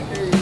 happy.